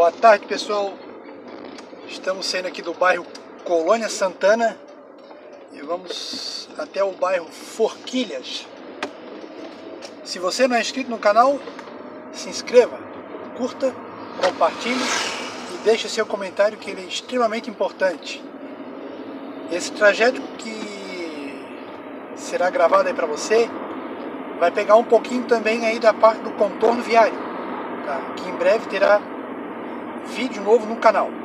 Boa tarde, pessoal. Estamos saindo aqui do bairro Colônia Santana e vamos até o bairro Forquilhas. Se você não é inscrito no canal, se inscreva, curta, compartilhe e deixe seu comentário que ele é extremamente importante. Esse trajeto que será gravado aí para você vai pegar um pouquinho também aí da parte do contorno viário, tá? que em breve terá vídeo novo no canal.